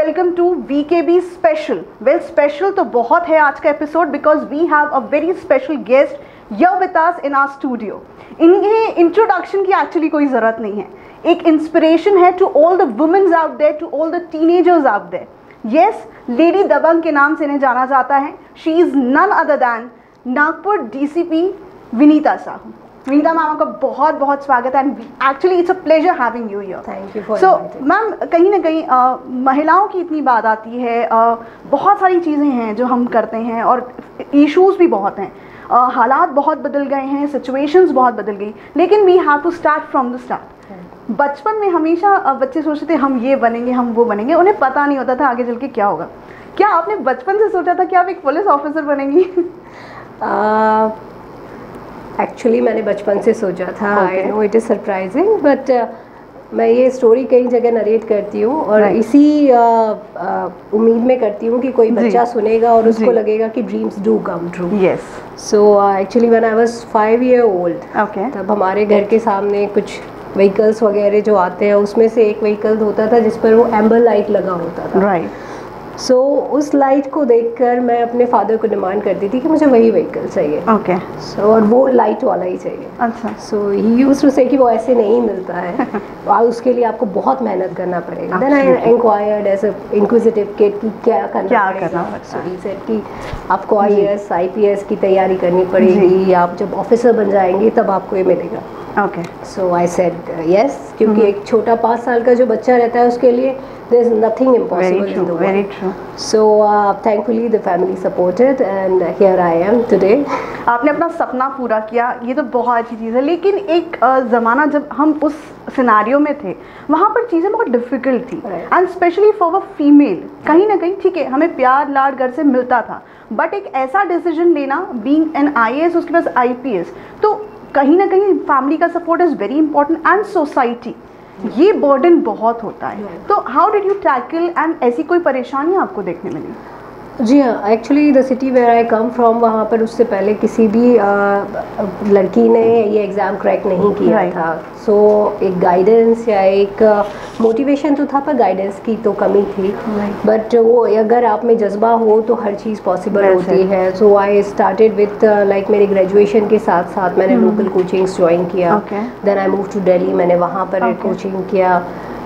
Welcome to V K B special well special तो बहुत है आज का episode because we have a very special guest here with in our studio इन्हें introduction की actually कोई ज़रूरत नहीं है। एक इंस्पिरेशन है to all the womens out there to all the teenagers out there yes lady Dabangg के नाम से इन्हें जाना जाता है। She is none other than Nagpur DCP Vinita Sahu Vinita ma'am आपका बहुत बहुत स्वागत है and actually it's a pleasure having you here you for so ma'am कहीं ना कहीं अ, महिलाओं की इतनी बात आती है अ, बहुत सारी चीज़ें हैं जो हम करते हैं और इश्यूज़ भी बहुत हैं। अ, हालात बहुत बदल गए हैं सिचुएशंस बहुत बदल गई लेकिन we have to start from the start बचपन में हमेशा बच्चे सोचते थे हम ये बनेंगे हम वो बनेंगे उन्हें पता नहीं होता था आगे चल के क्या होगा। क्या आपने बचपन से सोचा था कि आप एक पुलिस ऑफिसर बनेंगी? एक्चुअली मैंने बचपन से सोचा था I know it is surprising but मैं ये स्टोरी कई जगह नरेट करती हूँ और Right. इसी uh, uh, उम्मीद में करती हूँ कि कोई. बच्चा सुनेगा और उसको. लगेगा कि dreams do come true yes so actually when I was five year old तब हमारे घर के सामने कुछ व्हीकल्स वगैरह जो आते हैं उसमें से एक व्हीकल होता था जिस पर वो एम्बर लाइट लगा होता था राइट सो so, उस लाइट को देखकर मैं अपने फादर को डिमांड करती थी कि मुझे वही व्हीकल चाहिए। ओके सो और वो लाइट वाला ही चाहिए। अच्छा। सो ही यूज़ टू से कि वो ऐसे नहीं मिलता है। और उसके लिए आपको बहुत मेहनत करना पड़ेगा। Then I. Inquired as a inquisitive kid कि क्या करना क्या करना सो ही। सेड कि आपको आईएएस आईपीएस की तैयारी करनी पड़ेगी। आप जब ऑफिसर बन जाएँगे तब आपको ये मिलेगा। Okay so I said yes क्योंकि एक छोटा पाँच साल का जो बच्चा रहता है उसके लिए is nothing very impossible true in the very world So uh, thankfully the family supported and here I am today. आपने अपना सपना पूरा किया ये तो बहुत अच्छी चीज़ है। लेकिन एक ज़माना जब हम उस सिनारियो में थे वहाँ पर चीज़ें बहुत डिफ़िकल्ट थी। And specially for a female कहीं ना कहीं ठीक है हमें प्यार लाड घर से मिलता था। बट एक ऐसा डिसीज़न लेना बींग एन आई उसके पास आई तो कहीं ना कहीं फैमिली का support is very important and society ये बर्डन बहुत होता है। तो how did you tackle and ऐसी कोई परेशानी आपको देखने मिली? जी हाँ actually the city where I come from वहाँ पर उससे पहले किसी भी uh, लड़की ने ये एग्ज़ाम क्रैक नहीं किया Right. था सो so, एक गाइडेंस या एक मोटिवेशन तो था पर गाइडेंस की तो कमी थी Right. बट वो अगर आप में जज्बा हो तो हर चीज़ पॉसिबल Well होती है so I started with like मेरे ग्रेजुएशन के साथ साथ मैंने लोकल कोचिंग्स ज्वाइन किया. Then I move to Delhi मैंने वहाँ पर कोचिंग Okay. कोचिंग किया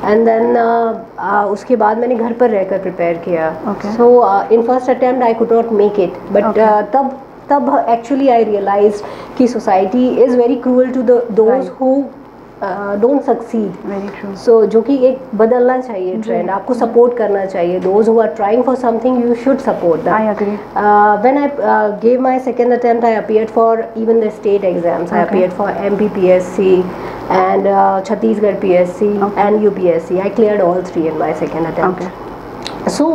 एंड देन उसके बाद मैंने घर पर रहकर प्रिपेयर किया। So in first attempt I could not make it but तब तब एक्चुअली आई रियलाइज़ कि society is very cruel to the those who don't succeed so जो कि एक बदलना चाहिए ट्रेंड आपको सपोर्ट करना चाहिए। Those who trying for something you should support when I gave my second attempt I appear for even the state exams I appear for M and Chhattisgarh P and U I clear all three in my second attempt so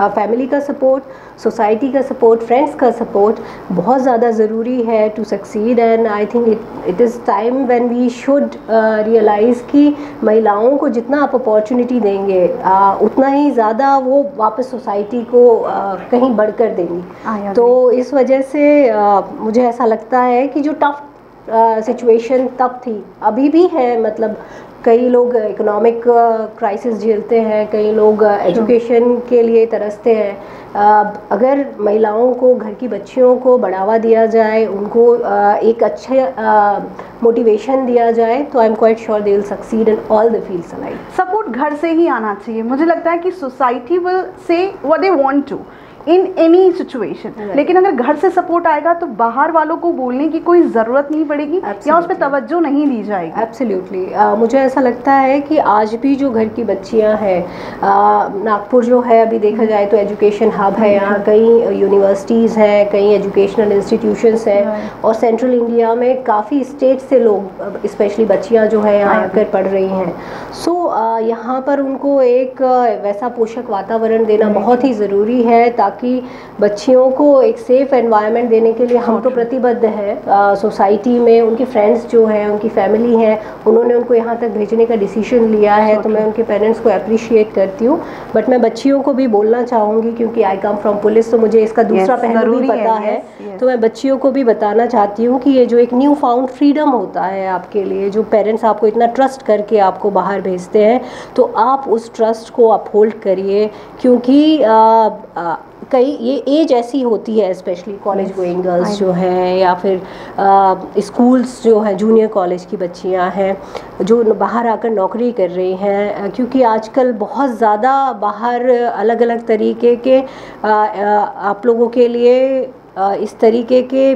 family का support society का support friends का support बहुत ज़्यादा ज़रूरी है to succeed and I think it it is time when we should realize कि महिलाओं को जितना आप अपॉर्चुनिटी देंगे uh, उतना ही ज़्यादा वो वापस सोसाइटी को uh, कहीं बढ़कर देंगी। तो इस वजह से uh, मुझे ऐसा लगता है कि जो टफ सिचुएशन uh, तब थी अभी भी है मतलब कई लोग इकोनॉमिक क्राइसिस झेलते हैं कई लोग एजुकेशन के लिए तरसते हैं। अगर महिलाओं को घर की बच्चियों को बढ़ावा दिया जाए उनको एक अच्छे मोटिवेशन दिया जाए तो I am quite sure they will succeed in all the fields life support घर से ही आना चाहिए। मुझे लगता है कि society will say what they want to in any situation लेकिन अगर घर से सपोर्ट आएगा तो बाहर वालों को बोलने की कोई ज़रूरत नहीं पड़ेगी या उस पर तवज्जो नहीं दी जाएगी। एब्सोल्युटली uh, मुझे ऐसा लगता है कि आज भी जो घर की बच्चियाँ हैं uh, नागपुर जो है अभी देखा जाए तो एजुकेशन हब है यहाँ कई यूनिवर्सिटीज़ हैं कई एजुकेशनल इंस्टीट्यूशंस हैं और सेंट्रल इंडिया में काफ़ी स्टेट से लोग स्पेशली बच्चियाँ जो है यहाँ आकर पढ़ रही हैं। सो यहाँ पर उनको एक uh, वैसा पोषक वातावरण देना बहुत ही ज़रूरी है ताकि ताकि बच्चियों को एक सेफ़ एनवायरनमेंट देने के लिए हम तो प्रतिबद्ध हैं। सोसाइटी में उनके फ्रेंड्स जो हैं उनकी फैमिली है उन्होंने उनको यहाँ तक भेजने का डिसीज़न लिया है तो मैं उनके पेरेंट्स को अप्रिशिएट करती हूँ। बट मैं बच्चियों को भी बोलना चाहूँगी क्योंकि आई कम फ्रॉम पुलिस तो मुझे इसका दूसरा yes, पहलू भी पता है, है तो मैं बच्चियों को भी बताना चाहती हूँ कि ये जो एक न्यू फाउंड फ्रीडम होता है आपके लिए जो पेरेंट्स आपको इतना ट्रस्ट करके आपको बाहर भेजते हैं तो आप उस ट्रस्ट को अपहोल्ड करिए। क्योंकि आ, आ, कई ये एज ऐसी होती है स्पेशली कॉलेज गोइंग गर्ल्स जो हैं या फिर स्कूल्स जो हैं जूनियर कॉलेज की बच्चियाँ हैं जो बाहर आकर नौकरी कर रही हैं क्योंकि आजकल बहुत ज़्यादा बाहर अलग अलग तरीके के आ, आ, आप लोगों के लिए आ, इस तरीके के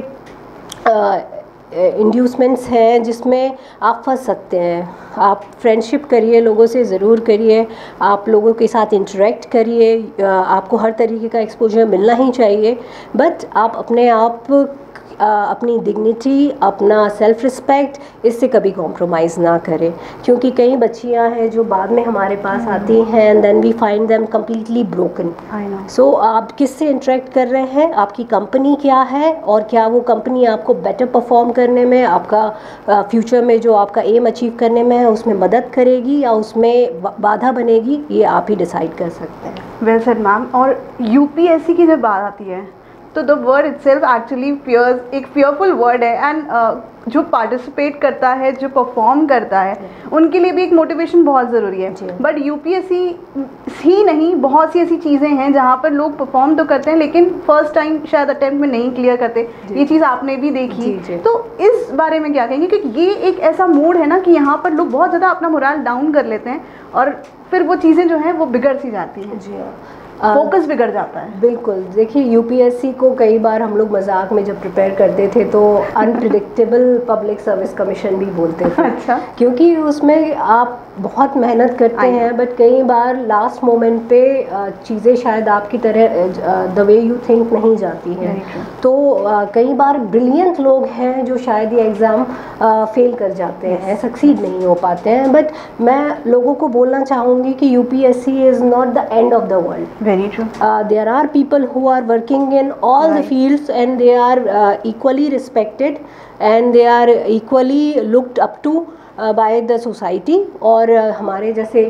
इंड्यूसमेंट्स हैं जिसमें आप फंस सकते हैं। आप फ्रेंडशिप करिए, लोगों से ज़रूर करिए, आप लोगों के साथ इंटरेक्ट करिए आपको हर तरीके का एक्सपोजर मिलना ही चाहिए। बट आप अपने आप अपनी डिग्निटी अपना सेल्फ रिस्पेक्ट इससे कभी कॉम्प्रोमाइज़ ना करें। क्योंकि कई बच्चियाँ हैं जो बाद में हमारे पास hmm. आती हैं and then we find them completely broken so आप किससे इंटरेक्ट कर रहे हैं? आपकी कंपनी क्या है? और क्या वो कंपनी आपको बेटर परफॉर्म करने में आपका फ्यूचर में जो आपका एम अचीव करने में है उसमें मदद करेगी या उसमें बाधा बनेगी? ये आप ही डिसाइड कर सकते हैं। वेल सर मैम और यूपीएससी की जब बात आती है तो the word itself actually fears एक फियरफुल वर्ड है एंड uh, जो पार्टिसिपेट करता है जो परफॉर्म करता है उनके लिए भी एक मोटिवेशन बहुत ज़रूरी है. बट यूपीएससी ही नहीं बहुत सी ऐसी चीज़ें हैं जहाँ पर लोग परफॉर्म तो करते हैं लेकिन फ़र्स्ट टाइम शायद अटेम्प्ट में नहीं क्लियर करते. ये चीज़ आपने भी देखी. जी, जी. तो इस बारे में क्या कहेंगे क्योंकि ये एक ऐसा मूड है ना कि यहाँ पर लोग बहुत ज़्यादा अपना मोराल डाउन कर लेते हैं और फिर वो चीज़ें जो हैं वो बिगड़ सी जाती हैं. जी हाँ. फोकस बिगड़ जाता है। बिल्कुल। देखिए यूपीएससी को कई बार हम लोग मज़ाक में जब प्रिपेयर करते थे तो अनप्रिडिक्टेबल पब्लिक सर्विस कमीशन भी बोलते थे। अच्छा। क्योंकि उसमें आप बहुत मेहनत करते हैं बट कई बार लास्ट मोमेंट पे चीज़ें शायद आपकी तरह द वे यू थिंक नहीं जाती हैं। तो कई बार ब्रिलियंट लोग हैं जो शायद ये एग्ज़ाम फेल कर जाते हैं सक्सीड नहीं हो पाते हैं। बट मैं लोगों को बोलना चाहूँगी कि U P S C is not the end of the world very are people who are working in all right. the fields and they are uh, equally respected and they are equally looked up to. By the society और uh, हमारे जैसे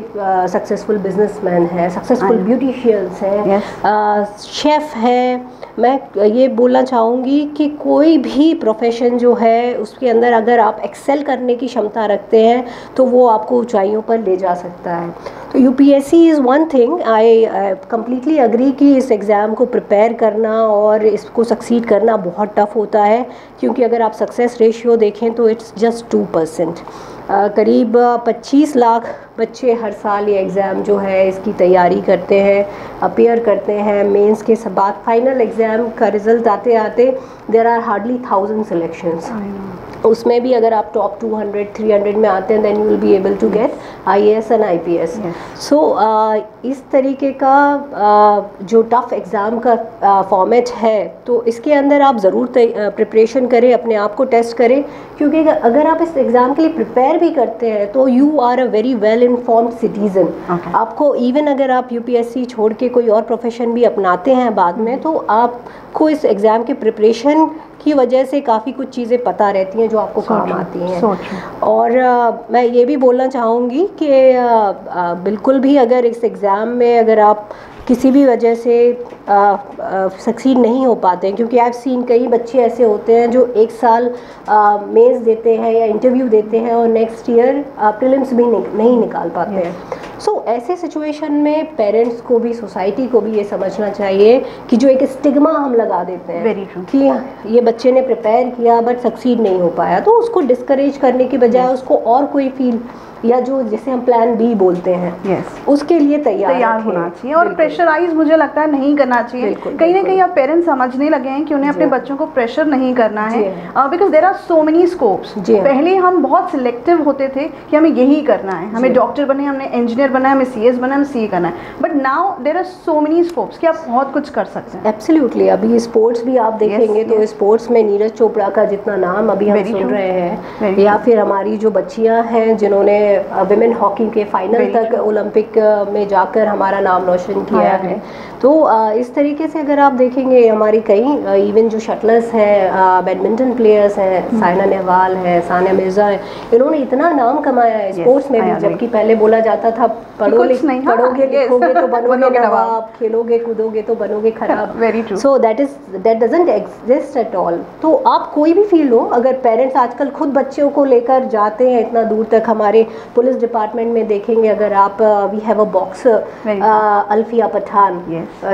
successful businessman हैं successful beauticians हैं chef हैं मैं ये बोलना चाहूँगी कि कोई भी प्रोफेशन जो है, उसके अंदर अगर आप एक्सेल करने की क्षमता रखते हैं तो वो आपको ऊंचाइयों पर ले जा सकता है। तो U P S C is one thing I completely agree कि इस एग्ज़ाम को प्रिपेयर करना और इसको सक्सीड करना बहुत टफ़ होता है, क्योंकि अगर आप सक्सेस रेशियो देखें तो इट्स जस्ट टू परसेंट करीब 25 लाख बच्चे हर साल ये एग्ज़ाम जो है, इसकी तैयारी करते हैं अपेयर करते हैं। मेंस के बाद फाइनल एग्ज़ाम का रिज़ल्ट आते आते there are hardly thousand selections उसमें भी अगर आप टॉप 200 300 में आते हैं then you will be able to get IAS and IPS so इस तरीके का uh, जो टफ एग्ज़ाम का फॉर्मेट uh, है तो इसके अंदर आप ज़रूर प्रिपरेशन uh, करें अपने आप को टेस्ट करें क्योंकि अगर आप इस एग्ज़ाम के लिए प्रिपेयर भी करते हैं तो you are a very well informed citizen आपको इवन अगर आप यूपीएससी छोड़ के कोई और प्रोफेशन भी अपनाते हैं बाद में. तो आपको इस एग्ज़ाम के प्रिपरेशन की वजह से काफ़ी कुछ चीज़ें पता रहती हैं जो आपको काम आती हैं। और आ, मैं ये भी बोलना चाहूँगी कि बिल्कुल भी अगर इस एग्ज़ाम में अगर आप किसी भी वजह से सक्सीड नहीं हो पाते हैं क्योंकि आई सीन कई बच्चे ऐसे होते हैं जो एक साल मेज़ देते हैं या इंटरव्यू देते हैं और नेक्स्ट ईयर प्रिलिम्स भी नहीं निकाल पाते हैं। सो ऐसे सिचुएशन में पेरेंट्स को भी सोसाइटी को भी ये समझना चाहिए कि जो एक स्टिग्मा हम लगा देते हैं कि ये बच्चे ने प्रिपेयर किया बट सक्सीड नहीं हो पाया तो उसको डिस्करेज करने के बजाय उसको और कोई फील या जो जिसे हम प्लान बी बोलते हैं yes. उसके लिए तैयार तैयार होना चाहिए और प्रेशराइज मुझे लगता है नहीं करना चाहिए। कहीं ना कहीं आप पेरेंट्स समझने लगे हैं कि उन्हें अपने बच्चों को प्रेशर नहीं करना है। Because there are so many scopes पहले हम बहुत सिलेक्टिव होते थे कि हमें यही करना है। हमें डॉक्टर बने हमने इंजीनियर बना है हमें सी बना हमें सी करना है। But now there are so many scopes कि आप बहुत कुछ कर सकते हैं। एब्सोल्युटली अभी स्पोर्ट्स भी आप देखेंगे तो स्पोर्ट्स में नीरज चोपड़ा का जितना नाम अभी हम सुन रहे हैं या फिर हमारी जो बच्चियाँ हैं जिन्होंने विमेन हॉकी के फाइनल तक ओलंपिक में जाकर हमारा नाम रोशन किया हाँ, है तो इस तरीके से अगर आप देखेंगे हमारी कई इवन जो शटलर्स हैं बैडमिंटन प्लेयर्स हैं हम्म। साइना नेहवाल है सानिया मिर्ज़ा है इन्होंने इतना नाम कमाया है स्पोर्ट्स में भी जबकि पहले बोला जाता था पढ़ो नहीं, हाँ, पढ़ोगे लिखोगे तो बनोगे नवाब। खेलोगे कूदोगे तो बनोगे खराब Very true. So that is that doesn't exist at all तो आप कोई भी फ़ील्ड हो अगर पेरेंट्स आजकल खुद बच्चों को लेकर जाते हैं इतना दूर तक हमारे पुलिस डिपार्टमेंट में देखेंगे अगर आप we have a boxer Alfiya Pathan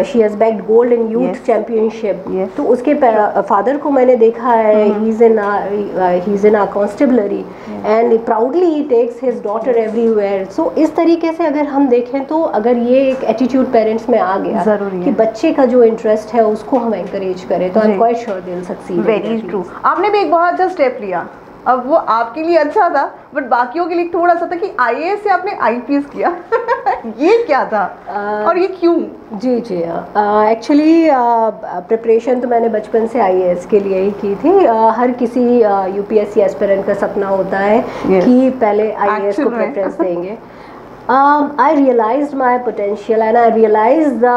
she has bagged gold in youth Yes. Championship तो उसके फादर को मैंने देखा है he is in he is in a constabulary and proudly he takes his daughter everywhere so इस तरीके से अगर हम देखें तो अगर ये एक एटीट्यूड पेरेंट्स में आ गया ज़रूरी कि बच्चे का जो इंटरेस्ट है उसको हम एंकरेज करें तो I. Am quite sure they will succeed very true आपने भी एक बहुत अच्छा स्टेप लिया। अब वो आपके लिए अच्छा था बट बाकियों के लिए थोड़ा सा था कि आईएएस से आपने आईपीएस किया। ये क्या था? Uh, और ये क्यों? जी जी एक्चुअली प्रिपरेशन तो मैंने बचपन से आईएएस के लिए ही की थी। Uh, हर किसी यूपीएससी एस्पिरेंट का सपना होता है Yes. कि पहले आईएएस को एस को प्रेफरेंस देंगे। Um, I realized my potential and I realized the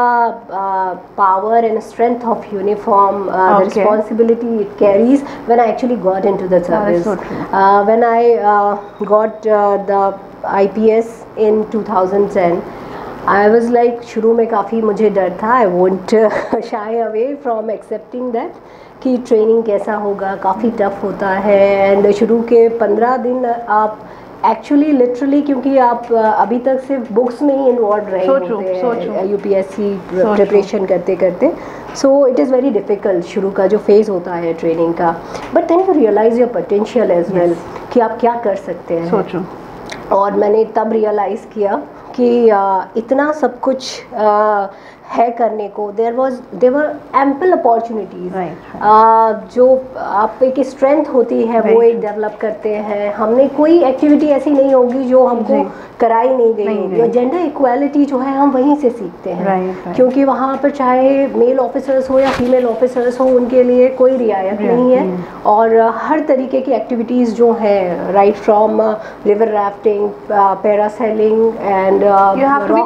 uh, power and strength of uniform, uh, the Okay. responsibility it carries when I actually got into the That is service. so true. Uh, when I uh, got uh, the IPS in 2010, I was like शुरू में काफ़ी मुझे डर था I won't shy away from accepting that कि training कैसा होगा काफ़ी टफ होता है एंड शुरू के पंद्रह दिन आप एक्चुअली लिटरली क्योंकि आप अभी तक सिर्फ़ बुक्स में ही इन्वॉल्व रहे होते so true. हैं। यूपीएससी प्रिपरेशन करते करते। So it is very difficult शुरू का जो फ़ेज़ होता है ट्रेनिंग का। But then you realize your potential as well कि आप क्या कर सकते हैं। सोचो और मैंने तब रियलाइज़ किया कि इतना सब कुछ है करने को there was there ample opportunities जो आप एक स्ट्रेंथ होती है right. वो एक डेवलप करते हैं हमने कोई एक्टिविटी ऐसी नहीं होगी जो हमको जी। कराई नहीं गई होगी। और जेंडर इक्वालिटी जो है हम वहीं से सीखते हैं Right, right. क्योंकि वहाँ पर चाहे मेल ऑफिसर्स हो या फीमेल ऑफिसर्स हो उनके लिए कोई रियायत नहीं है और हर तरीके की एक्टिविटीज़ जो है right from river rafting parasailing and You have to be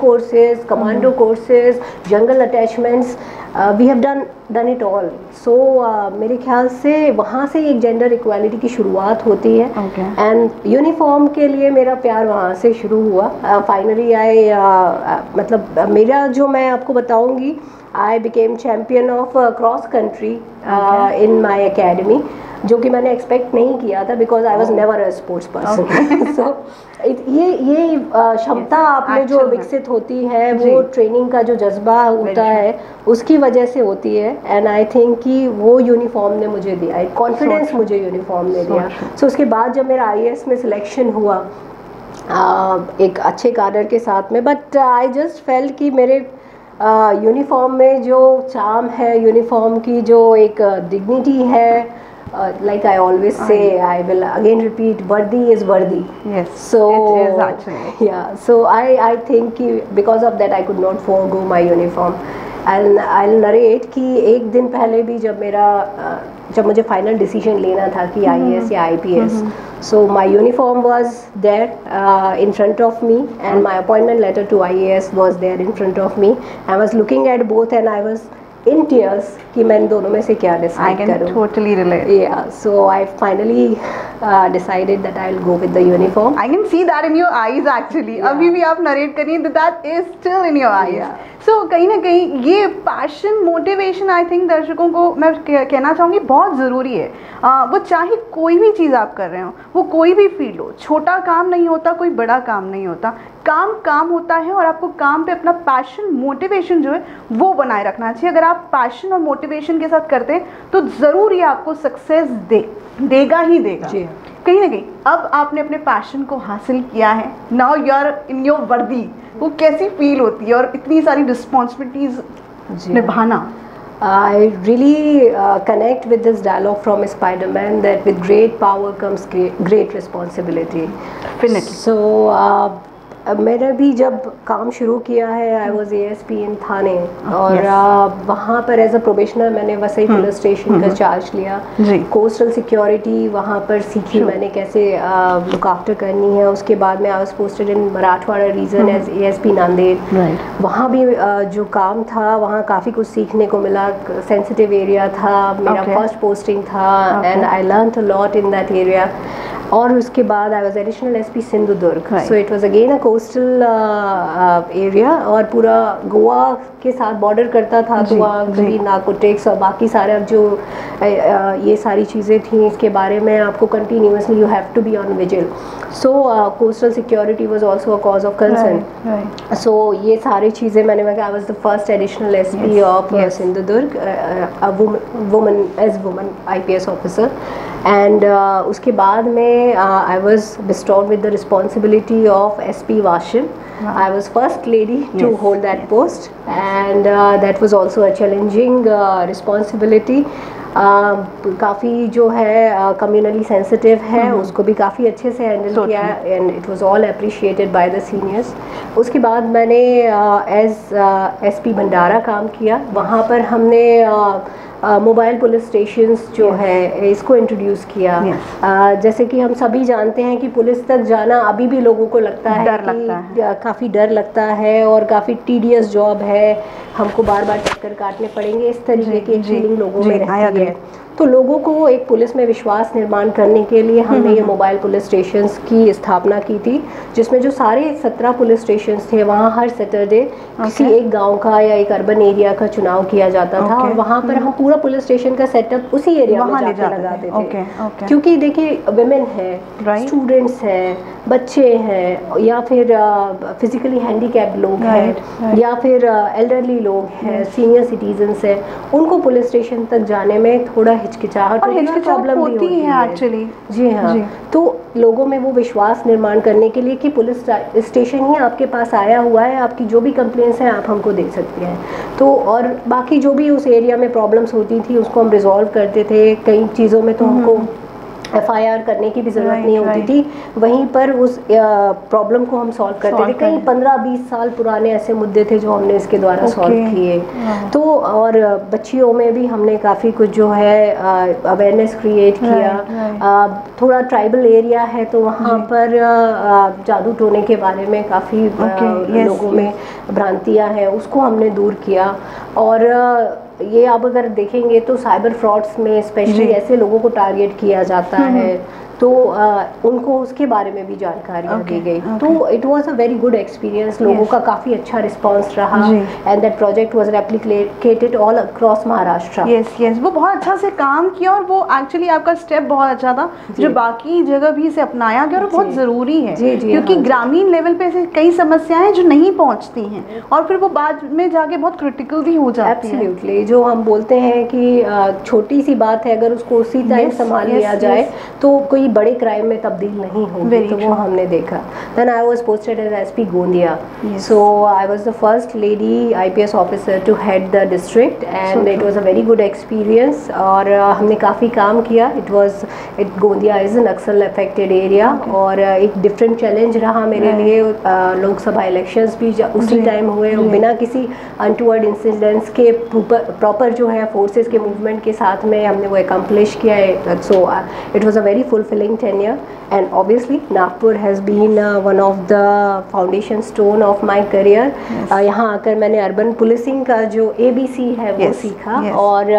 courses commando courses jungle attachments we have done done it all so मेरे ख्याल से वहाँ से एक जेंडर इक्वालिटी की शुरुआत होती है। And okay. यूनिफॉर्म के लिए मेरा प्यार वहाँ से शुरू हुआ। Finally uh, I uh, uh, मतलब uh, मेरा जो मैं आपको बताऊँगी I became champion of cross country in my academy जो कि मैंने एक्सपेक्ट नहीं किया था because I was never a sports person so ये ये क्षमता आप में जो विकसित होती है वो ट्रेनिंग का जो जज्बा होता है उसकी वजह से होती है एंड आई थिंक कि वो यूनिफॉर्म ने मुझे दिया एक कॉन्फिडेंस. मुझे यूनिफॉर्म ने So दिया. सो उसके बाद जब मेरा आई में सिलेक्शन हुआ आ, एक अच्छे कार्डर के साथ में बट आई जस्ट फेल कि मेरे यूनिफॉर्म में जो चाम है यूनिफॉर्म की जो एक डिग्निटी है like I always say I will again repeat वर्दी इज़ वर्दी yes so it is actually. yeah so i i think कि because of that i could not forego my uniform. And i'll narrate कि एक दिन पहले भी जब मेरा अ, जब मुझे फाइनल डिसीज़न लेना था कि आई या I P S so my uniform was there in front of me and my appointment letter to I A S was there in front of me I was looking at both and I was in tears कि मैं इन दोनों में से क्या decide करूँ totally relate yeah so i finally uh, decided that i'll go with the uniform I can see that in your eyes actually. Yeah. अभी भी आप नरेट करिए that that is still in your eyes. Yeah. So कहीं ना कहीं ये passion motivation I think दर्शकों को मैं कहना चाहूँगी बहुत ज़रूरी है आ, वो चाहे कोई भी चीज़ आप कर रहे हो वो कोई भी फ़ील्ड हो छोटा काम नहीं होता कोई बड़ा काम नहीं होता काम काम होता है और आपको काम पे अपना पैशन मोटिवेशन जो है वो बनाए रखना चाहिए अगर आप पैशन और मोटिवेशन के साथ करते हैं तो ज़रूर ये आपको सक्सेस दे देगा ही देगा जी। कहीं ना कहीं अब आपने अपने पैशन को हासिल किया है now you are in your वर्दी वो कैसी फील होती है और इतनी सारी रिस्पॉन्सिबिलिटीज निभाना I really uh, connect with this dialogue from Spider-Man that with great power comes great, great responsibility. Definitely. So uh, अब मैंने भी जब काम शुरू किया है I was A S P in थाने और yes. uh, वहाँ पर एज अ प्रोबेशनर मैंने वसई पुलिस स्टेशन का चार्ज लिया। कोस्टल सिक्योरिटी वहाँ पर सीखी मैंने कैसे लुक आफ्टर करनी है। उसके बाद में I was posted in Marathwada region as A S P Nanded. वहाँ भी uh, जो काम था वहाँ काफ़ी कुछ सीखने को मिला। सेंसिटिव एरिया था। मेरा Okay. फ़र्स्ट पोस्टिंग था। And I learn lot in that area और उसके बाद I was additional S P Sindhudurg. So it was again a coastal area और पूरा गोवा के साथ बॉर्डर करता था गोवा जी। भी नार्कोटिक्स और बाकी सारे अब जो ये सारी चीज़ें थी इसके बारे में आपको continuously you have to be on vigil so coastal security was also a cause of concern so ये सारी चीज़ें मैंने I was the first additional S P of. Sindhudurg woman as woman I P S officer and uh, उसके बाद में I was disturb with the responsibility of S P Washim I was first lady to hold that post and that was also a challenging responsibility काफ़ी जो है uh, communally sensitive है हम्म। उसको भी काफ़ी अच्छे से हैंडल किया and it was all appreciated by the seniors उसके बाद मैंने एज एस पी भंडारा काम किया. वहाँ पर हमने uh, मोबाइल पुलिस स्टेशन जो yes. है इसको इंट्रोड्यूस किया Yes. uh, जैसे कि हम सभी जानते हैं कि पुलिस तक जाना अभी भी लोगों को लगता है डर लगता है। काफ़ी डर लगता है और काफ़ी टीडियस जॉब है हमको बार बार चक्कर काटने पड़ेंगे इस तरीके के फीलिंग लोगों में रहती है तो लोगों को एक पुलिस में विश्वास निर्माण करने के लिए हमने ये मोबाइल पुलिस स्टेशन की स्थापना की थी जिसमें जो सारे सत्रह पुलिस स्टेशन थे वहाँ हर सैटरडे किसी एक गाँव का या एक अर्बन एरिया का चुनाव किया जाता था और वहाँ पर हम पूरा पुलिस स्टेशन का सेटअप उसी एरिया में जाके जाते थे। लगाते थे। Okay, okay. क्योंकि देखिए वुमेन है स्टूडेंट्स हैं बच्चे हैं या फिर फिजिकली हैंडीकैप्ड लोग हैं. या फिर एल्डरली लोग हैं सीनियर सिटीजन्स हैं उनको पुलिस स्टेशन तक जाने में थोड़ा हिचकिचाहट और होती है, actually. जी हाँ। तो लोगों में वो विश्वास निर्माण करने के लिए कि पुलिस स्टेशन ही आपके पास आया हुआ है आपकी जो भी कंप्लेंट्स हैं आप हमको दे सकते हैं। तो और बाकी जो भी उस एरिया में प्रॉब्लम्स होती थी उसको हम रिजॉल्व करते थे कई चीज़ों में तो हमको एफआईआर करने की भी ज़रूरत नहीं होती थी। वहीं पर उस प्रॉब्लम को हम सॉल्व करते थे। कई पंद्रह बीस साल पुराने ऐसे मुद्दे थे जो हमने इसके द्वारा सॉल्व किए। तो और बच्चियों में भी हमने काफ़ी कुछ जो है अवेयरनेस क्रिएट किया. थोड़ा ट्राइबल एरिया है तो वहाँ पर जादू टोने के बारे में काफ़ी लोगों में भ्रांतियाँ हैं उसको हमने दूर किया। और ये आप अगर देखेंगे तो साइबर फ्रॉड्स में स्पेशली ऐसे लोगों को टारगेट किया जाता है। तो अ, उनको उसके बारे में भी जानकारियाँ दी Okay, गई। okay. तो it was a very good experience लोगों का काफ़ी अच्छा रिस्पांस रहा। And that project was replicated all across Maharashtra yes yes वो बहुत अच्छा से काम किया और वो एक्चुअली आपका स्टेप बहुत अच्छा था। जो। बाकी जगह भी इसे अपनाया गया और बहुत ज़रूरी है। जी, जी, क्योंकि हाँ ग्रामीण लेवल पे ऐसे कई समस्याएँ जो नहीं पहुँचती हैं। और फिर वो बाद में जाके बहुत क्रिटिकल भी हो जाती है। एब्सोल्युटली जो हम बोलते हैं कि छोटी सी बात है अगर उसको उसी टाइम संभाल लिया जाए तो कोई बड़े क्राइम में तब्दील नहीं होगी तो वो हमने देखा। Then I was posted as SP Gondia so I was the first lady IPS officer to head the district and it. Was a very good experience और हमने काफ़ी काम किया। It was it Gondia is an Naxal affected area और एक different challenge रहा मेरे लिए लोकसभा इलेक्शंस भी उसी टाइम हुए बिना किसी अनटूवर्ड इंसिडेंट्स के प्रॉपर जो है फोर्सेस के मूवमेंट के साथ में हमने वो एकम्प्लिश किया है। So it was a very fulfilling tenure and obviously Nagpur has been one of the foundation stone of my career यहाँ आकर मैंने अर्बन पुलिसिंग का जो ए है वो Yes, सीखा yes. और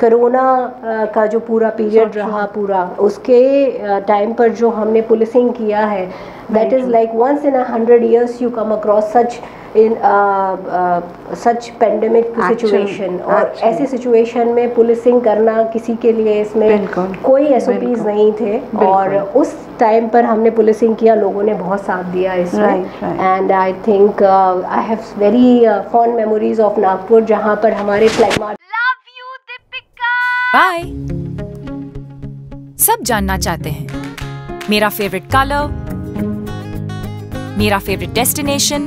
कोरोना अ, का जो पूरा पीरियड रहा पूरा उसके टाइम पर जो हमने पुलिसिंग किया है that is like once in a hundred years you come across such in such pandemic situation और actually. ऐसी सिचुएशन में पुलिसिंग करना किसी के लिए इसमें कोई एस नहीं थे और उस टाइम पर हमने पुलिसिंग किया लोगों ने बहुत साथ दिया इसमें. And I think I have very fond memories of Nagpur जहाँ पर हमारे फ्लैग बाय सब जानना चाहते हैं। मेरा फेवरेट कलर मेरा फेवरेट डेस्टिनेशन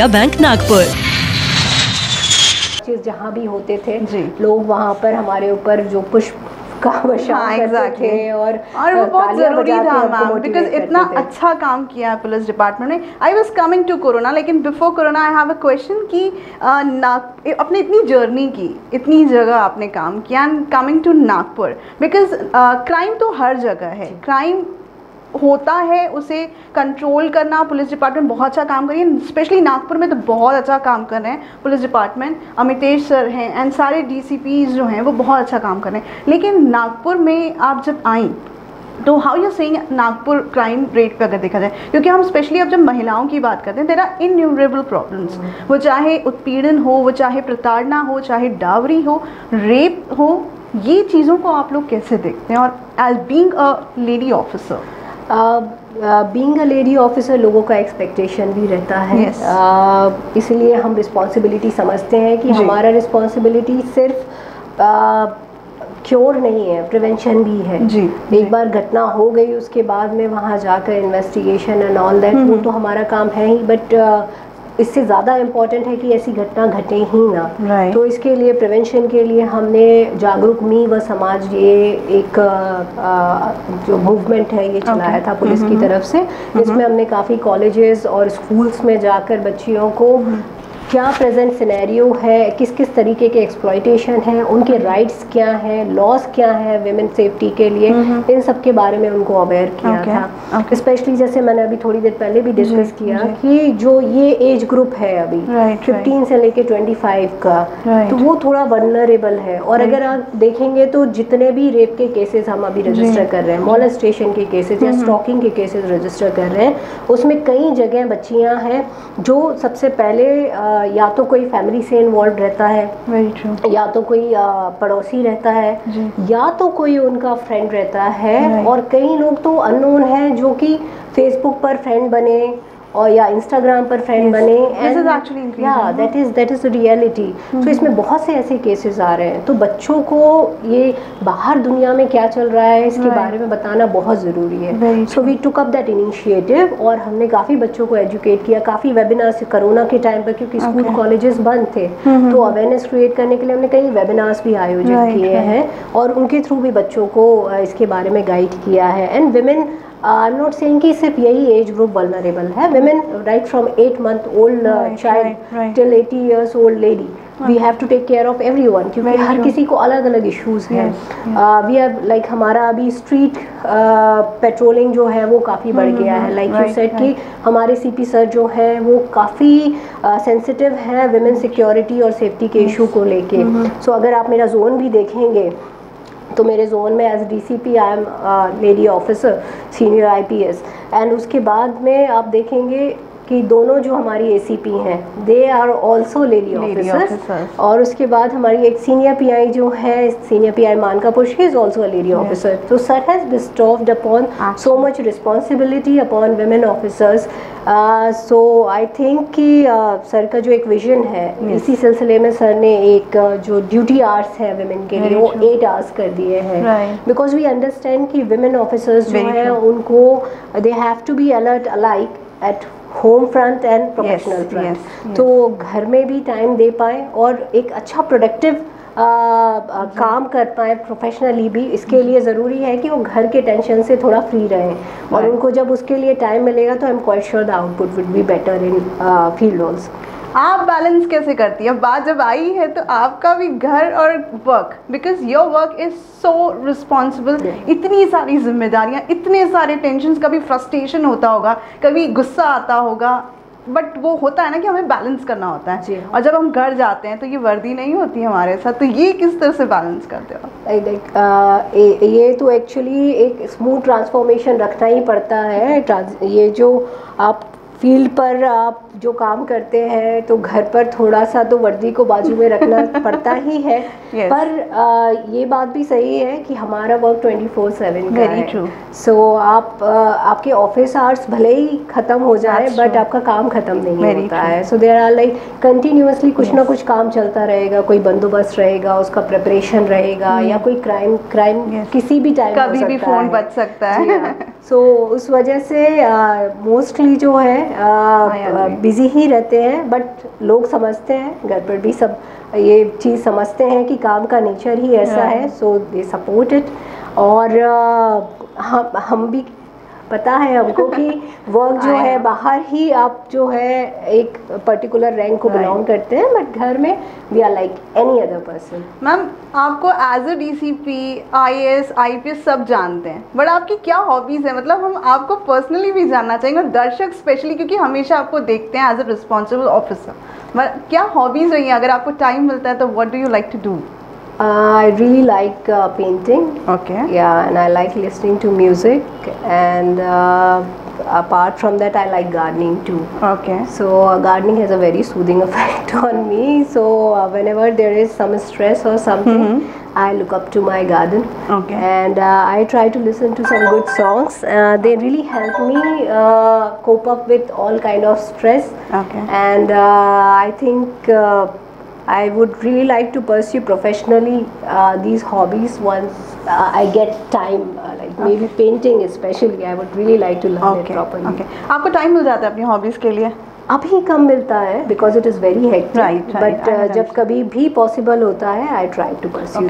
bank Nagpur जहाँ भी होते थे लोग वहाँ पर हमारे ऊपर जो पुष्प का हाँ थे और और वो बहुत ज़रूरी था मैम बिकॉज़ इतना अच्छा काम किया है पुलिस डिपार्टमेंट ने। I was coming to corona लेकिन before corona I have a question कि नाग अपने इतनी जर्नी की इतनी जगह आपने काम किया and coming to Nagpur because crime तो हर जगह है। क्राइम होता है, उसे कंट्रोल करना पुलिस डिपार्टमेंट बहुत अच्छा काम करी है स्पेशली नागपुर में तो बहुत अच्छा काम कर रहे हैं पुलिस डिपार्टमेंट अमितेश सर हैं एंड सारे डी जो हैं, वो बहुत अच्छा काम कर रहे हैं। लेकिन नागपुर में आप जब आई तो how you saying Nagpur crime rate पर अगर देखा जाए, क्योंकि हम स्पेशली अब जब महिलाओं की बात करते हैं देर आर इनन्यूमरेबल प्रॉब्लम्स वो चाहे उत्पीड़न हो, वो चाहे प्रताड़ना हो, चाहे डावरी हो रेप हो, ये चीज़ों को आप लोग कैसे देखते हैं? और as being a lady officer being a lady officer लोगों का एक्सपेक्टेशन भी रहता है Yes. uh, इसलिए हम रिस्पॉन्सिबिलिटी समझते हैं कि। हमारा रिस्पॉन्सिबिलिटी सिर्फ़ क्योर नहीं है प्रिवेंशन भी है जी, एक जी. बार घटना हो गई उसके बाद में वहाँ जाकर इन्वेस्टिगेशन एंड ऑल दैट वो तो हमारा काम है ही बट इससे ज़्यादा इंपॉर्टेंट है कि ऐसी घटना घटे ही ना। Right. तो इसके लिए प्रिवेंशन के लिए हमने जागरूक मी व समाज ये एक अ, जो मूवमेंट है ये चलाया okay. था पुलिस की तरफ़ से। जिसमें हमने काफ़ी कॉलेजेस और स्कूल्स में जाकर बच्चियों को क्या प्रेजेंट सिनेरियो है? किस किस तरीके के एक्सप्लॉइटेशन है? उनके राइट्स क्या हैं? लॉस क्या है वेमेन सेफ्टी के लिए? इन सब के बारे में उनको अवेयर किया Okay, था। Specially okay. जैसे मैंने अभी थोड़ी देर पहले भी डिस्कस किया जी। कि जो ये एज ग्रुप है अभी फिफ्टीन Right, 15 से लेके 25 का Right. तो वो थोड़ा वनरेबल है। और अगर आप देखेंगे तो जितने भी रेप के केसेस हम अभी रजिस्टर कर रहे हैं मॉलेस्टेशन के केसेस या स्टॉकिंग के केसेस रजिस्टर कर रहे हैं उसमें कई जगह बच्चियाँ हैं जो सबसे पहले या तो कोई फैमिली से इन्वॉल्व रहता है या तो कोई पड़ोसी रहता है या तो कोई उनका फ्रेंड रहता है और कई लोग तो अननोन है जो कि फेसबुक पर फ्रेंड बने और या इंस्टाग्राम पर फ्रेंड Yes. बने या that is that is reality तो इसमें बहुत से ऐसे केसेस आ रहे हैं। तो बच्चों को ये बाहर दुनिया में क्या चल रहा है इसके Right. बारे में बताना बहुत ज़रूरी है। So we took up that initiative और हमने काफ़ी बच्चों को एजुकेट किया। काफ़ी वेबिनार्स कोरोना के टाइम पर क्योंकि स्कूल. कॉलेजेस बंद थे। तो अवेयरनेस क्रिएट करने के लिए हमने कई वेबिनार्स भी आयोजित किए हैं और उनके थ्रू भी बच्चों को इसके बारे में गाइड किया है। And women I am not saying कि सिर्फ़ यही एज ग्रुप वल्नरेबल है. Women right from eight month old child. Till eighty years old lady we have to take care of every one क्योंकि हर true. किसी को अलग अलग इश्यूज़ हैं. वी आर लाइक हमारा अभी स्ट्रीट पेट्रोलिंग जो है वो काफ़ी बढ़ गया है. लाइक यू सेड कि हमारे सीपी सर जो हैं वो काफ़ी सेंसिटिव हैं विमेन सिक्योरिटी और सेफ्टी के इशू को लेके. सो अगर आप मेरा जोन भी देखेंगे तो मेरे जोन में as D C P I am lady officer senior I P S and उसके बाद में आप देखेंगे कि दोनों जो हमारी ए सी पी हैं they are also lady officers और उसके बाद हमारी एक सीनियर पी आई जो है senior P I Mankapur she is also lady officer तो sir has bestowed upon so much responsibility upon women officers so I think कि uh, सर का जो एक विजन है yes. इसी सिलसिले में सर ने एक uh, जो ड्यूटी आवर्स है वेमेन के लिए वो एट आवर्स कर दिए हैं। बिकॉज़ वी अंडरस्टैंड कि वेमेन ऑफिसर्स जो हैं उनको they have to be alert alike at home front and professional front तो घर में भी टाइम दे पाए और एक अच्छा प्रोडक्टिव काम कर पाए प्रोफेशनली भी इसके लिए ज़रूरी है कि वो घर के टेंशन से थोड़ा फ्री रहें। और उनको जब उसके लिए टाइम मिलेगा तो I am quite sure the output would be better in field roles आप बैलेंस कैसे करती हैं? बात जब आई है तो आपका भी घर और work because your work is so responsible इतनी सारी जिम्मेदारियाँ इतने सारे टेंशन कभी फ्रस्ट्रेशन होता होगा कभी गुस्सा आता होगा बट वो होता है ना कि हमें बैलेंस करना होता है। और जब हम घर जाते हैं तो ये वर्दी नहीं होती हमारे साथ तो ये किस तरह से बैलेंस करते हो लाइक लाइक ये ये तो एक्चुअली एक स्मूथ ट्रांसफॉर्मेशन रखना ही पड़ता है। ये जो आप फ़ील्ड पर आप जो काम करते हैं तो घर पर थोड़ा सा तो वर्दी को बाजू में रखना पड़ता ही है Yes. पर आ, ये बात भी सही है कि हमारा वर्क ट्वेंटी फोर सेवन का Very है. सो आप आ, आपके ऑफ़िस आवर्स भले ही ख़त्म हो जाए बट आपका काम ख़त्म नहीं Very होता true. है so there are like continuously कुछ yes. ना कुछ काम चलता रहेगा कोई बंदोबस्त रहेगा उसका प्रिपरेशन रहेगा hmm. या कोई क्राइम क्राइम. Yes. किसी भी टाइम कभी भी फ़ोन बच सकता है सो उस वजह से मोस्टली जो है. बिज़ी ही रहते हैं बट लोग समझते हैं घर पर भी सब ये चीज़ समझते हैं कि काम का नेचर ही ऐसा है सो दे सपोर्ट इट और हम हम भी पता है हमको कि वर्क जो है बाहर ही आप जो है एक पर्टिकुलर रैंक को बिलोंग करते हैं बट घर में we are like any other person ma'am आपको as a D C P I S I P S सब जानते हैं बट आपकी क्या हॉबीज़ है? मतलब हम आपको पर्सनली भी जानना चाहेंगे और दर्शक स्पेशली क्योंकि हमेशा आपको देखते हैं एज अ रिस्पॉन्सिबल ऑफिसर क्या हॉबीज़ रही हैं? अगर आपको टाइम मिलता है तो what do you like to do I really like uh, painting. Okay. Yeah, and I like listening to music, and uh, apart from that, I like gardening too. Okay. So uh, gardening has a very soothing effect on me. So uh, whenever there is some stress or something. Mm -hmm. I look up to my garden. Okay. And uh, I try to listen to some good songs. Uh, they really help me uh, cope up with all kind of stress. Okay. And uh, I think uh, Uh, I would really like to pursue professionally uh, these hobbies once uh, I get time, uh, like okay. maybe painting especially. I would really like to learn okay. it properly. Okay आपको time मिल जाता है अपनी hobbies के लिए अभी कम मिलता है because it is very hectic but जब कभी भी पॉसिबल होता है आई ट्राई टू परस्यू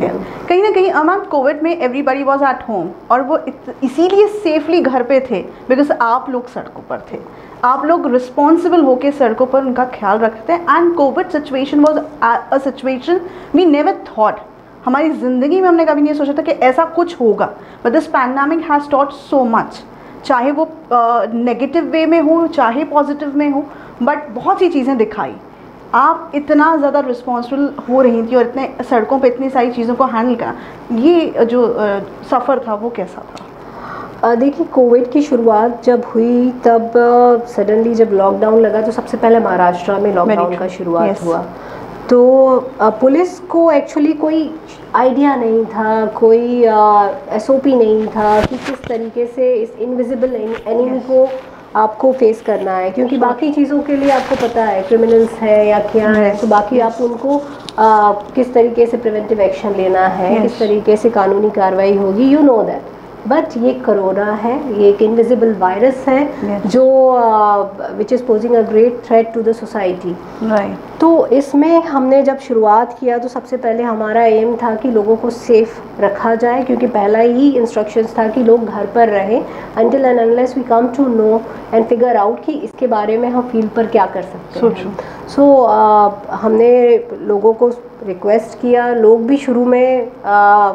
कहीं ना कहीं मैम कोविड में एवरीबडी वाज एट होम और वो इसीलिए सेफली घर पे थे बिकॉज़ आप लोग सड़कों पर थे आप लोग रिस्पॉन्सिबल होके सड़कों पर उनका ख्याल रखते हैं। And covid situation was a situation we never thought हमारी ज़िंदगी में हमने कभी नहीं सोचा था कि ऐसा कुछ होगा। But this pandemic has taught so much चाहे वो नेगेटिव uh, वे में हो चाहे पॉजिटिव में हो बट बहुत सी चीज़ें दिखाई। आप इतना ज़्यादा रिस्पॉन्सिबल हो रही थी और इतने सड़कों पे इतनी सारी चीज़ों को हैंडल करना ये जो सफ़र था वो कैसा था? देखिए कोविड की शुरुआत जब हुई तब सडनली जब लॉकडाउन लगा तो सबसे पहले महाराष्ट्र में लॉकडाउन का शुरुआत Yes. हुआ। तो पुलिस को एक्चुअली कोई आइडिया नहीं था कोई एसओपी नहीं था कि किस तरीके से इस इनविजिबल एनिमी को आपको फेस करना है। क्योंकि बाकी चीज़ों के लिए आपको पता है क्रिमिनल्स है या क्या है तो बाकी आप उनको अ, किस तरीके से प्रिवेंटिव एक्शन लेना है Yes. किस तरीके से कानूनी कार्रवाई होगी यू नो दैट बट ये कोरोना है ये एक इनविजिबल वायरस है Yes. जो which is posing a great threat to the society right तो इसमें हमने जब शुरुआत किया तो सबसे पहले हमारा एम था कि लोगों को सेफ़ रखा जाए क्योंकि पहला ही इंस्ट्रक्शंस था कि लोग घर पर रहें until and unless we come to know and figure out कि इसके बारे में हम फ़ील्ड पर क्या कर सकते So हैं सो हमने लोगों को रिक्वेस्ट किया लोग भी शुरू में uh,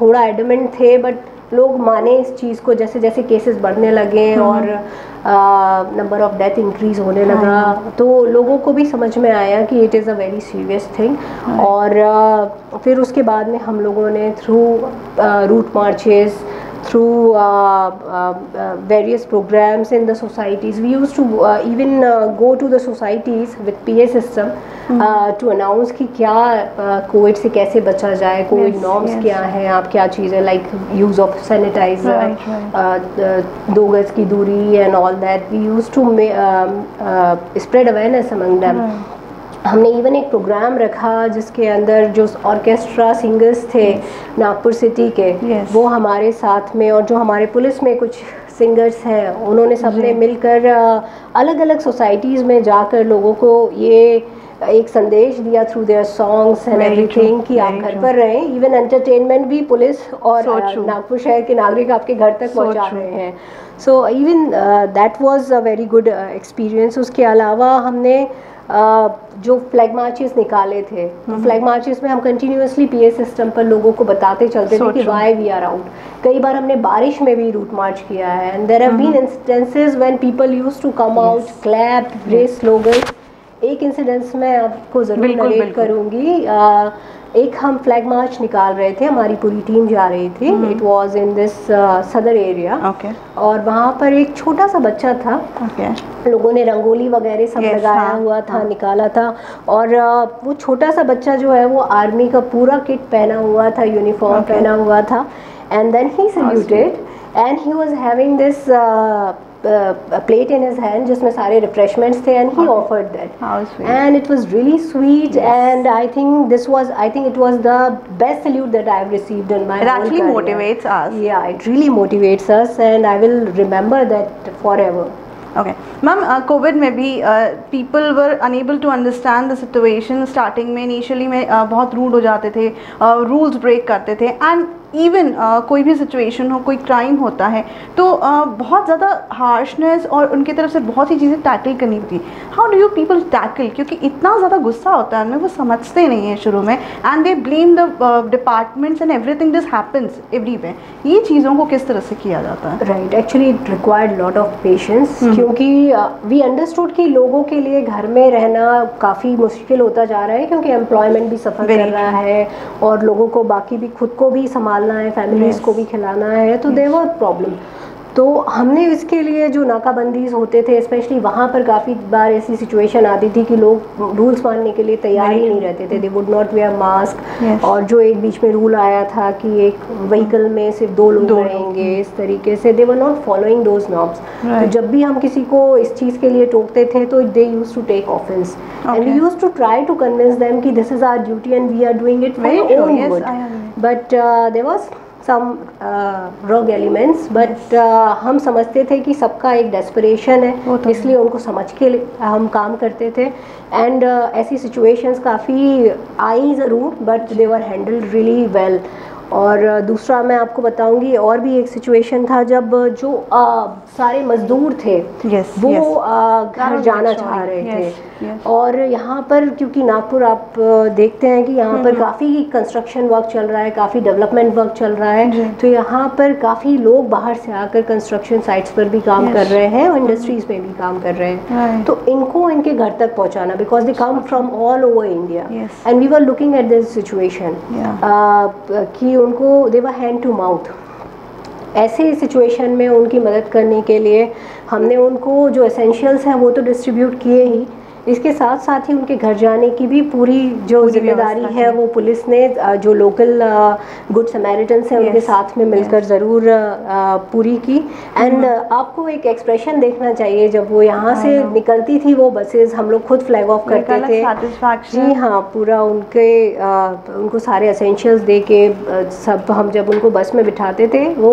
थोड़ा एडमेंट थे बट लोग माने इस चीज़ को जैसे जैसे केसेस बढ़ने लगे और नंबर ऑफ़ डेथ इंक्रीज होने लगा। तो लोगों को भी समझ में आया कि it is a very serious thing और uh, फिर उसके बाद में हम लोगों ने through route marches through uh, uh, uh, various programs in the societies. We used to uh, even uh, go to the societies with PA system uh, to announce कि क्या कोविड से कैसे बचा जाए कोविड Yes, नॉर्म्स yes. क्या हैं आप क्या चीज़ें like use of sanitizer Right, right. दो गज की दूरी and all that we use to spread awareness among them हमने इवन एक प्रोग्राम रखा जिसके अंदर जो ऑर्केस्ट्रा सिंगर्स थे नागपुर सिटी के Yes. वो हमारे साथ में और जो हमारे पुलिस में कुछ सिंगर्स हैं उन्होंने सबने मिलकर अलग अलग सोसाइटीज़ में जाकर लोगों को ये एक संदेश दिया through their songs and everything कि आप घर पर रहें इवन एंटरटेनमेंट भी पुलिस और नागपुर शहर के नागरिक आपके घर तक So पहुँचा true. रहे हैं। So even that was a very good experience उसके अलावा हमने जो फ्लैग मार्चेस निकाले थे तो फ्लैग मार्चेस में हम कंटिन्यूसली पीए सिस्टम पर लोगों को बताते चलते So थे कि वाई वी आर आउट कई बार हमने बारिश में भी रूट मार्च किया है and there have been instances when people used to come out clap raise slogan एक इंसिडेंस मैं आपको ज़रूर नरेट। करूँगी। एक हम फ्लैग मार्च निकाल रहे थे हमारी पूरी टीम जा रही थी। It was in this Sadar area okay और वहाँ पर एक छोटा सा बच्चा था। ओके लोगों ने रंगोली वगैरह सब Yes, लगाया हाँ, हुआ था हाँ। निकाला था। और वो छोटा सा बच्चा जो है वो आर्मी का पूरा किट पहना हुआ था यूनिफॉर्म Okay. पहना हुआ था। And then he saluted and he was having this plate in his hand जिसमें सारे रिफ्रेशमेंट्स थे and he offered that How sweet. and it was really sweet yes. and i think this was i think it was the best salute that i have received in my It actually career. motivates us. yeah it really motivates us and i will remember that forever Okay, okay ma'am covid में भी people were unable to understand the situation starting में initially में uh, बहुत rude हो जाते थे rules break करते थे एंड इवन कोई भी सिचुएशन हो कोई क्राइम होता है तो uh, बहुत ज़्यादा हार्शनेस और उनकी तरफ़ से बहुत सी चीज़ें टैकल करनी होती how do you people tackle क्योंकि इतना ज़्यादा गुस्सा होता है उनमें वो समझते नहीं हैं शुरू में। And they blame the departments and everything this happens every way ये चीज़ों को किस तरह से किया जाता है? Right actually it required lot of patience क्योंकि वी अंडरस्टूड कि लोगों के लिए घर में रहना काफ़ी मुश्किल होता जा रहा है क्योंकि एम्प्लॉयमेंट भी सफ़र कर रहा है और लोगों को बाकी भी खुद को भी संभालना है फैमिलीज़. को भी खिलाना है तो देवर प्रॉब्लम तो हमने इसके लिए जो नाकाबंदीज होते थे स्पेशली वहाँ पर काफ़ी बार ऐसी सिचुएशन आती थी कि लोग रूल्स मानने के लिए तैयार ही नहीं रहते थे। They would not wear mask और जो एक बीच में रूल आया था कि एक व्हीकल में सिर्फ़ दो लोग रहेंगे इस तरीके से they were not following those norms तो जब भी हम किसी को इस चीज़ के लिए टोकते थे तो they used to take offence and we used to try to convince them कि this is our duty and we are doing it for true. Own good but there was some wrong elements but हम समझते थे कि सबका एक desperation है तो इसलिए उनको समझ के हम काम करते थे। एंड uh, ऐसी सिचुएशंस काफ़ी आई ज़रूर but they were handled really well और uh, दूसरा मैं आपको बताऊँगी और भी एक सिचुएशन था जब जो uh, सारे मजदूर थे Yes, वो yes. uh, घर जाना चाह रहे Yes, थे yes. और यहाँ पर क्योंकि नागपुर आप देखते हैं कि यहाँ पर काफ़ी कंस्ट्रक्शन वर्क चल रहा है काफ़ी डेवलपमेंट वर्क चल रहा है। तो यहाँ पर काफ़ी लोग बाहर से आकर कंस्ट्रक्शन साइट्स पर भी काम Yes. कर रहे हैं और इंडस्ट्रीज़ में भी काम कर रहे हैं। तो इनको इनके घर तक पहुँचाना because they come from all over India and we were looking at this situation. कि उनको they were hand to mouth ऐसे सिचुएशन में उनकी मदद करने के लिए हमने उनको जो एसेंशियल्स हैं वो तो डिस्ट्रीब्यूट किए ही। इसके साथ साथ ही उनके घर जाने की भी पूरी जो ज़िम्मेदारी है वो पुलिस ने जो लोकल गुड समैरिटन्स हैं उनके साथ में मिलकर ज़रूर पूरी की। एंड आपको एक एक्सप्रेशन देखना चाहिए जब वो यहाँ से निकलती थी वो बसेस हम लोग खुद फ्लैग ऑफ़ करते थे। जी हाँ पूरा उनके उनको सारे एसेंशियल्स दे के सब हम जब उनको बस में बिठाते थे वो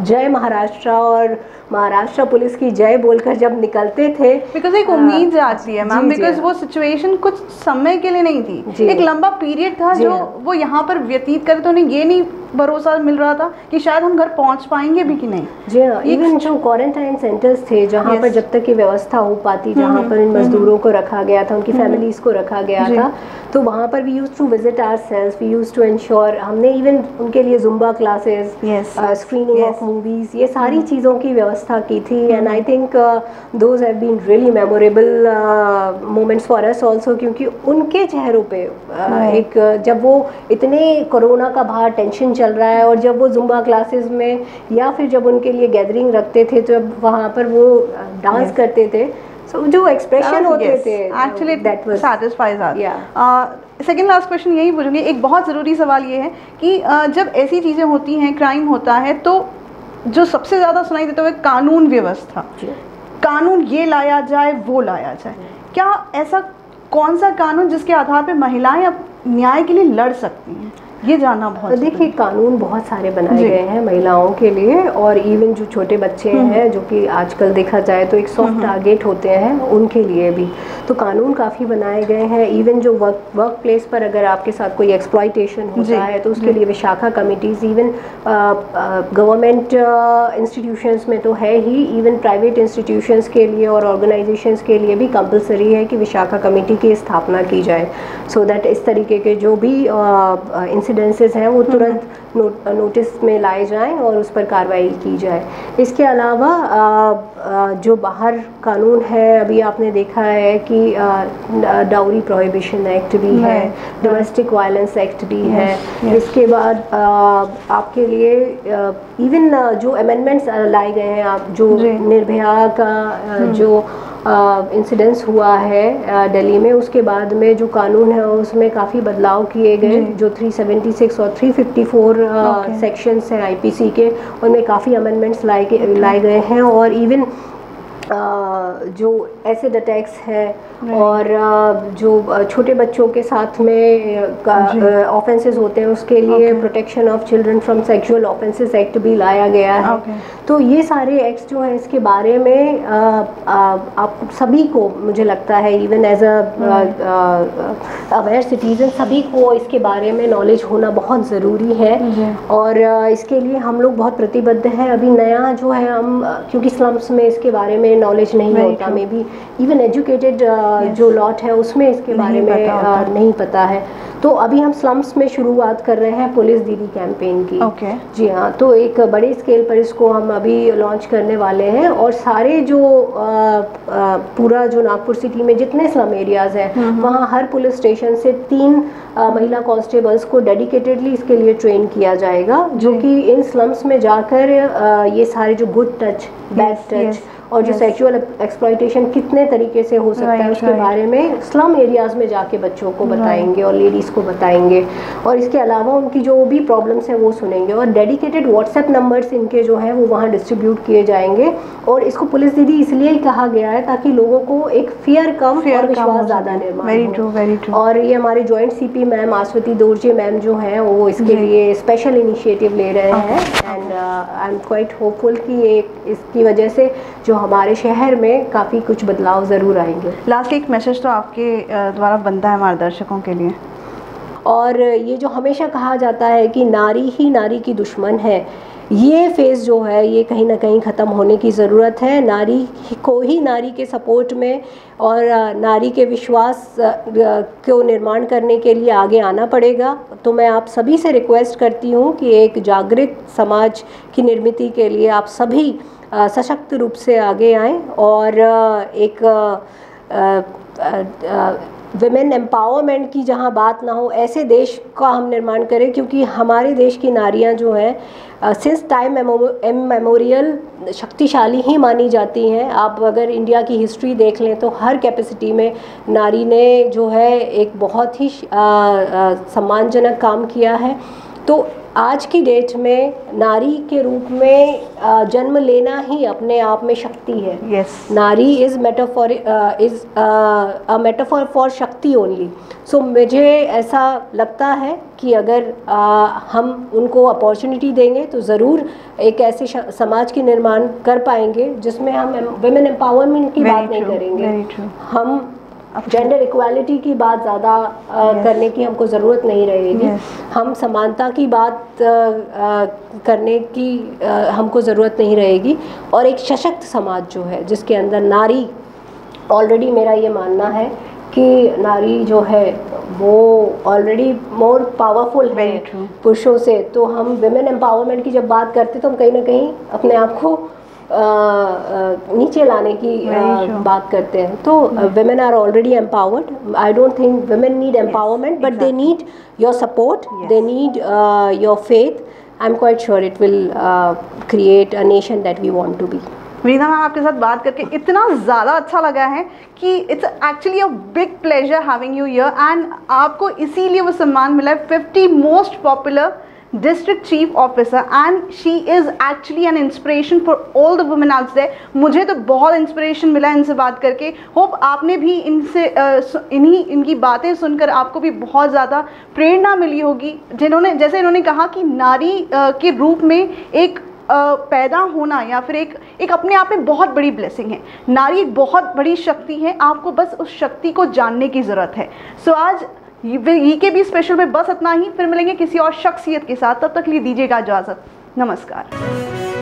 जय महाराष्ट्र और महाराष्ट्र पुलिस की जय बोलकर जब निकलते थे बिकॉज़ एक उम्मीद जाती है मैम बिकॉज़। वो सिचुएशन कुछ समय के लिए नहीं थी। एक लंबा पीरियड था जो। वो यहाँ पर व्यतीत करे तो उन्हें ये नहीं भरोसा मिल रहा था कि शायद हम घर पहुँच पाएँगे भी कि नहीं। जी हाँ इवन जो क्वारंटाइन सेंटर्स थे जहाँ पर जब तक ये व्यवस्था हो पाती जहाँ पर इन मजदूरों को रखा गया था उनकी फैमिलीज़ को रखा गया था तो वहाँ पर we used to visit our cells we used to ensure हमने इवन उनके लिए Zumba classes screening of movies ये सारी चीज़ों की व्यवस्था की थी and I think those have been really memorable moments for us also क्योंकि उनके चेहरों पे uh, एक uh, जब वो इतने कोरोना का बाहर टेंशन चल रहा है और जब वो जुम्बा क्लासेस में या फिर जब उनके लिए गैदरिंग रखते थे जब वहाँ पर वो डांस Yes. करते थे सो जो एक्सप्रेशन होते थे actually that was satisfies. Second last question यही पूछूँगी एक बहुत ज़रूरी सवाल ये है कि uh, जब ऐसी चीज़ें होती हैं क्राइम होता है तो जो सबसे ज़्यादा सुनाई देता है कानून व्यवस्था। कानून ये लाया जाए वो लाया जाए। क्या ऐसा कौन सा कानून जिसके आधार पर महिलाएँ अब न्याय के लिए लड़ सकती हैं? ये जानना बहुत तो देखिए कानून बहुत सारे बनाए गए हैं महिलाओं के लिए और इवन जो छोटे बच्चे हम्म। हैं जो कि आजकल देखा जाए तो एक सॉफ्ट टारगेट होते हैं उनके लिए भी। तो कानून काफ़ी बनाए गए हैं। इवन जो वर्क वर्क प्लेस पर अगर आपके साथ कोई एक्सप्लाइटेशन होता है तो उसके लिए Vishakha committees even government institutions में तो है ही। इवन प्राइवेट इंस्टीट्यूशंस के लिए और ऑर्गेनाइजेशंस के लिए भी कंपलसरी है कि विशाखा कमेटी की स्थापना की जाए। सो so दैट इस तरीके के जो भी इंसिडेंसेस हैं वो तुरंत नोट, नोटिस में लाए जाएँ और उस पर कार्रवाई की जाए। इसके अलावा जो बाहर कानून है अभी आपने देखा है कि डाउरी प्रोहिबिशन एक्ट भी है डोमेस्टिक वायलेंस एक्ट भी है। इसके बाद आपके लिए इवन जो अमेंडमेंट्स लाए गए हैं आप जो निर्भया का जो इंसिडेंस हुआ है दिल्ली में उसके बाद में जो कानून है उसमें काफ़ी बदलाव किए गए जी। जो 376 और 354 Okay. सेक्शंस हैं आईपीसी के उनमें काफ़ी अमेंडमेंट्स लाए लाए गए हैं और इवन जो एसिड अटैक्स है और जो छोटे बच्चों के साथ में। ऑफेंसेस होते हैं उसके लिए protection of children from sexual offences act भी लाया गया है। Okay. तो ये सारे एक्ट्स जो हैं इसके बारे में आप सभी को मुझे लगता है even as a aware citizen सभी को इसके बारे में नॉलेज होना बहुत ज़रूरी है। और इसके लिए हम लोग बहुत प्रतिबद्ध हैं। अभी नया जो है हम क्योंकि स्लम्स में इसके बारे में नॉलेज नहीं होता मे बी इवन एजुकेटेड जो लॉट है उसमें इसके बारे में पता नहीं पता है। तो अभी हम स्लम्स में शुरुआत कर रहे हैं पुलिस दीदी कैंपेन की। ओके जी हाँ तो एक बड़े स्केल पर इसको हम अभी लॉन्च करने वाले हैं और सारे जो अ, अ, पूरा जो नागपुर सिटी में जितने स्लम एरियाज़ हैं वहाँ हर पुलिस स्टेशन से तीन अ, महिला कांस्टेबल्स को डेडिकेटेडली इसके लिए ट्रेन किया जाएगा जो। कि इन स्लम्स में जाकर अ, ये सारे जो good touch bad touch yes, और जो. सेक्सुअल एक्सप्लॉइटेशन कितने तरीके से हो सकता है उसके बारे में स्लम एरियाज़ में जाके बच्चों को बताएँगे और लेडीज़ को बताएँगे। और इसके अलावा उनकी जो भी प्रॉब्लम्स हैं वो सुनेंगे और डेडिकेटेड व्हाट्सएप नंबर्स इनके जो हैं वो वहाँ डिस्ट्रीब्यूट किए जाएँगे। और इसको पुलिस दीदी इसलिए ही कहा गया है ताकि लोगों को एक फियर कम Fear और विश्वास ज़्यादा निर्माण और ये हमारे joint CP ma'am Aswati Dorje ma'am जो हैं वो इसके लिए स्पेशल इनिशिएटिव ले रहे हैं। And I am quite hopeful कि ये इसकी वजह से जो हमारे शहर में काफ़ी कुछ बदलाव ज़रूर आएँगे। लास्ट एक मैसेज तो आपके द्वारा बनता है हमारे दर्शकों के लिए। और ये जो हमेशा कहा जाता है कि नारी ही नारी की दुश्मन है ये फ़ेज़ जो है, ये कहीं ना कहीं ख़त्म होने की ज़रूरत है। नारी को ही नारी के सपोर्ट में और नारी के विश्वास को निर्माण करने के लिए आगे आना पड़ेगा। तो मैं आप सभी से रिक्वेस्ट करती हूँ कि एक जागृत समाज की निर्मित के लिए आप सभी सशक्त रूप से आगे आएँ और एक विमेन एम्पावरमेंट की जहाँ बात ना हो, ऐसे देश का हम निर्माण करें, क्योंकि हमारे देश की नारियाँ जो हैं सिंस टाइम एम मेमोरियल शक्तिशाली ही मानी जाती हैं। आप अगर इंडिया की हिस्ट्री देख लें तो हर कैपेसिटी में नारी ने जो है, एक बहुत ही सम्मानजनक काम किया है। तो आज की डेट में नारी के रूप में जन्म लेना ही अपने आप में शक्ति है। Yes nari is metaphor is a metaphor for shakti only so मुझे ऐसा लगता है कि अगर uh, हम उनको अपॉर्चुनिटी देंगे तो ज़रूर एक ऐसे समाज की निर्माण कर पाएँगे जिसमें हम वुमेन एम्पावरमेंट की बात नहीं करेंगे। हम जेंडर इक्वालिटी की बात ज़्यादा uh, करने की हमको ज़रूरत नहीं रहेगी। Yes. हम समानता की बात अ, करने की अ, हमको ज़रूरत नहीं रहेगी। और एक सशक्त समाज जो है जिसके अंदर नारी ऑलरेडी मेरा ये मानना है कि नारी जो है वो ऑलरेडी मोर पावरफुल है पुरुषों से। तो हम विमेन एम्पावरमेंट की जब बात करते तो हम कहीं ना कहीं अपने आप को नीचे लाने की बात करते हैं। तो women are already empowered I don't think women need empowerment but they need your support they need your faith I am quite sure it will create a nation that we want to be Veena ma'am आपके साथ बात करके इतना ज़्यादा अच्छा लगा है कि it's actually a big pleasure having you here and आपको इसीलिए वो सम्मान मिला है। Fifty most popular district chief officer and she is actually an inspiration for all the women out there. मुझे तो बहुत इंस्पिरेशन मिला इनसे बात करके। होप आपने भी इनसे इन्हीं, इनकी बातें सुनकर आपको भी बहुत ज़्यादा प्रेरणा मिली होगी। जिन्होंने, जैसे इन्होंने कहा कि नारी के रूप में एक पैदा होना या फिर एक एक अपने आप में बहुत बड़ी ब्लेसिंग है। नारी एक बहुत बड़ी शक्ति है। आपको बस उस शक्ति को जानने की ज़रूरत है। सो आज ये के भी स्पेशल में बस इतना ही, फिर मिलेंगे किसी और शख्सियत के साथ। तब तक लिए दीजिएगा इजाज़त। नमस्कार।